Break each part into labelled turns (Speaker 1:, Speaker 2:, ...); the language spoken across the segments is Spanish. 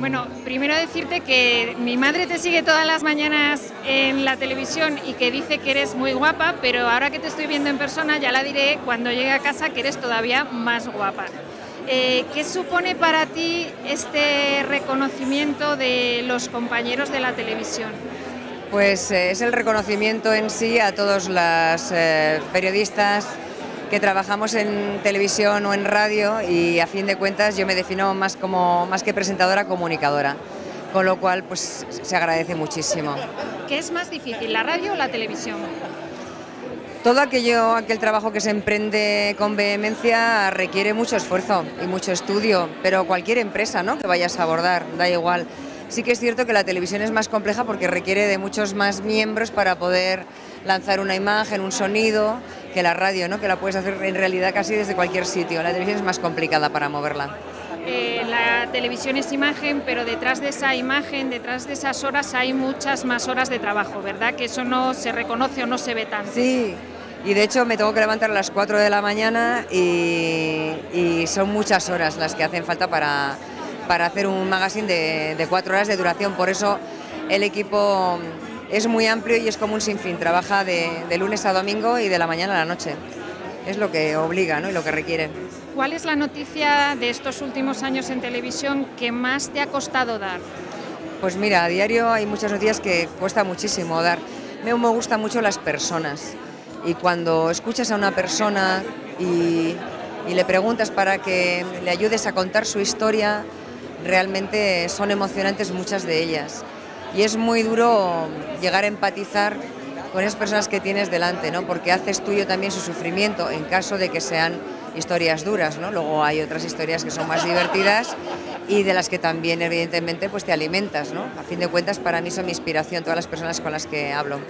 Speaker 1: Bueno, primero decirte que mi madre te sigue todas las mañanas en la televisión y que dice que eres muy guapa, pero ahora que te estoy viendo en persona ya la diré cuando llegue a casa que eres todavía más guapa. Eh, ¿Qué supone para ti este reconocimiento de los compañeros de la televisión?
Speaker 2: Pues eh, es el reconocimiento en sí a todos los eh, periodistas que trabajamos en televisión o en radio y a fin de cuentas yo me defino más como más que presentadora comunicadora con lo cual pues se agradece muchísimo.
Speaker 1: ¿Qué es más difícil, la radio o la televisión?
Speaker 2: Todo aquello, aquel trabajo que se emprende con vehemencia requiere mucho esfuerzo y mucho estudio, pero cualquier empresa ¿no? que vayas a abordar, da igual. Sí que es cierto que la televisión es más compleja porque requiere de muchos más miembros para poder lanzar una imagen, un sonido, que la radio, ¿no? que la puedes hacer en realidad casi desde cualquier sitio. La televisión es más complicada para moverla.
Speaker 1: Eh, la televisión es imagen, pero detrás de esa imagen, detrás de esas horas hay muchas más horas de trabajo, ¿verdad? Que eso no se reconoce o no se ve tanto.
Speaker 2: Sí, y de hecho me tengo que levantar a las 4 de la mañana y, son muchas horas las que hacen falta para, para hacer un magazine de, de cuatro horas de duración. Por eso el equipo es muy amplio y es como un sinfín. Trabaja de, lunes a domingo y de la mañana a la noche. Es lo que obliga ¿no? y lo que requiere.
Speaker 1: ¿Cuál es la noticia de estos últimos años en televisión que más te ha costado dar?
Speaker 2: Pues mira, a diario hay muchas noticias que cuesta muchísimo dar. Me, me gustan mucho las personas y cuando escuchas a una persona y y le preguntas para que le ayudes a contar su historia, realmente son emocionantes muchas de ellas. Y es muy duro llegar a empatizar con esas personas que tienes delante, ¿no? porque haces tuyo también su sufrimiento en caso de que sean historias duras. ¿no? Luego hay otras historias que son más divertidas y de las que también evidentemente pues, te alimentas. ¿no? A fin de cuentas para mí son mi inspiración todas las personas con las que hablo.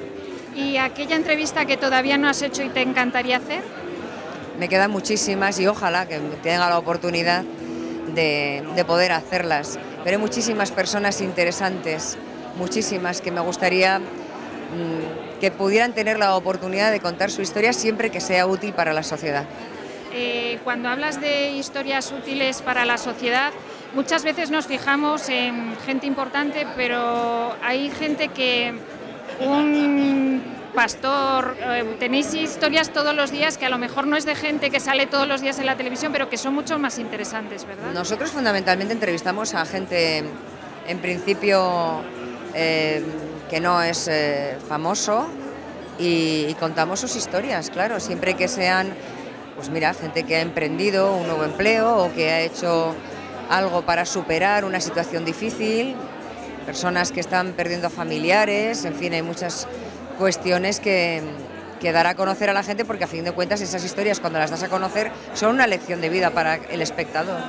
Speaker 1: ¿Y aquella entrevista que todavía no has hecho y te encantaría hacer?
Speaker 2: me quedan muchísimas y ojalá que tenga la oportunidad de, poder hacerlas. Pero hay muchísimas personas interesantes, muchísimas que me gustaría mm, que pudieran tener la oportunidad de contar su historia siempre que sea útil para la sociedad.
Speaker 1: Eh, cuando hablas de historias útiles para la sociedad, muchas veces nos fijamos en gente importante, pero hay gente que un pastor, eh, tenéis historias todos los días que a lo mejor no es de gente que sale todos los días en la televisión, pero que son mucho más interesantes, ¿verdad?
Speaker 2: Nosotros fundamentalmente entrevistamos a gente, en principio, eh, que no es eh, famoso y, contamos sus historias, claro, siempre que sean, pues mira, gente que ha emprendido un nuevo empleo o que ha hecho algo para superar una situación difícil, personas que están perdiendo familiares, en fin, hay muchas cuestiones que, que dar a conocer a la gente porque a fin de cuentas esas historias cuando las das a conocer son una lección de vida para el espectador.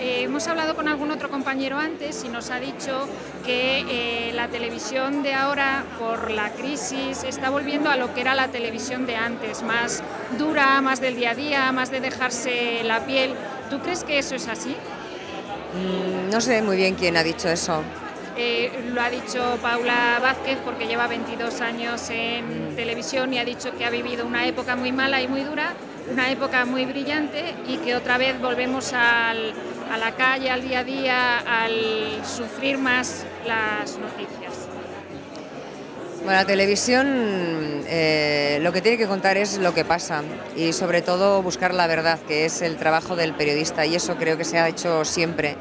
Speaker 1: Eh, hemos hablado con algún otro compañero antes y nos ha dicho que eh, la televisión de ahora, por la crisis, está volviendo a lo que era la televisión de antes, más dura, más del día a día, más de dejarse la piel. ¿Tú crees que eso es así?
Speaker 2: Mm, no sé muy bien quién ha dicho eso.
Speaker 1: Eh, lo ha dicho Paula Vázquez porque lleva 22 años en televisión y ha dicho que ha vivido una época muy mala y muy dura, una época muy brillante y que otra vez volvemos a la calle, al día a día, al sufrir más las noticias.
Speaker 2: Bueno, la televisión eh, lo que tiene que contar es lo que pasa y sobre todo buscar la verdad, que es el trabajo del periodista y eso creo que se ha hecho siempre.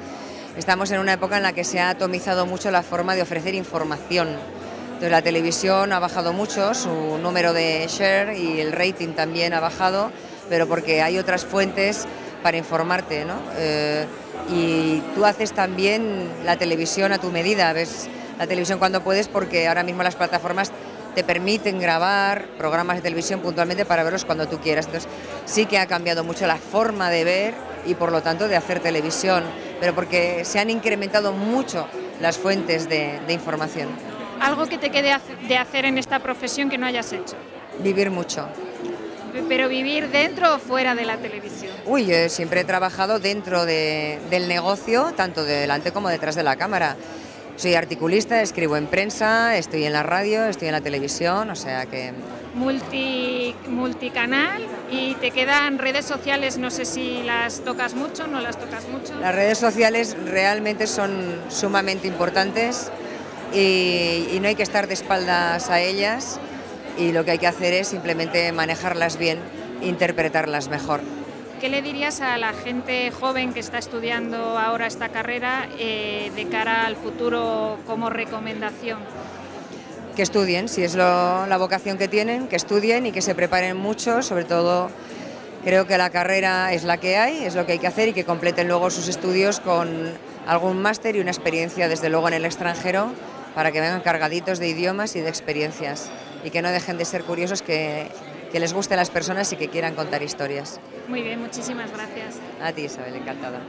Speaker 2: Estamos en una época en la que se ha atomizado mucho la forma de ofrecer información. Entonces la televisión ha bajado mucho, su número de share y el rating también ha bajado, pero porque hay otras fuentes para informarte, ¿no? Eh, y tú haces también la televisión a tu medida, ves la televisión cuando puedes porque ahora mismo las plataformas te permiten grabar programas de televisión puntualmente para verlos cuando tú quieras. Entonces sí que ha cambiado mucho la forma de ver y por lo tanto de hacer televisión, pero porque se han incrementado mucho las fuentes de, información.
Speaker 1: ¿Algo que te quede de hacer en esta profesión que no hayas hecho?
Speaker 2: Vivir mucho.
Speaker 1: ¿Pero vivir dentro o fuera de la televisión?
Speaker 2: Uy, yo siempre he trabajado dentro del negocio, tanto delante como detrás de la cámara. Soy articulista, escribo en prensa, estoy en la radio, estoy en la televisión, o sea que...
Speaker 1: Multi, multicanal y te quedan redes sociales, no sé si las tocas mucho, no las tocas mucho.
Speaker 2: Las redes sociales realmente son sumamente importantes y, y no hay que estar de espaldas a ellas y lo que hay que hacer es simplemente manejarlas bien, interpretarlas mejor.
Speaker 1: ¿Qué le dirías a la gente joven que está estudiando ahora esta carrera eh, de cara al futuro como recomendación?
Speaker 2: Que estudien, si es lo, la vocación que tienen, que estudien y que se preparen mucho, sobre todo creo que la carrera es la que hay, es lo que hay que hacer y que completen luego sus estudios con algún máster y una experiencia desde luego en el extranjero para que vengan cargaditos de idiomas y de experiencias y que no dejen de ser curiosos que que les guste a las personas y que quieran contar historias.
Speaker 1: Muy bien, muchísimas gracias.
Speaker 2: A ti, Isabel, encantada.